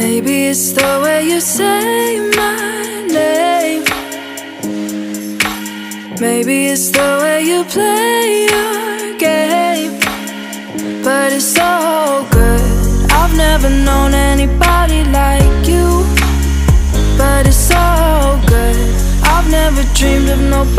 Maybe it's the way you say my name. Maybe it's the way you play your game. But it's so good. I've never known anybody like you. But it's so good. I've never dreamed of nobody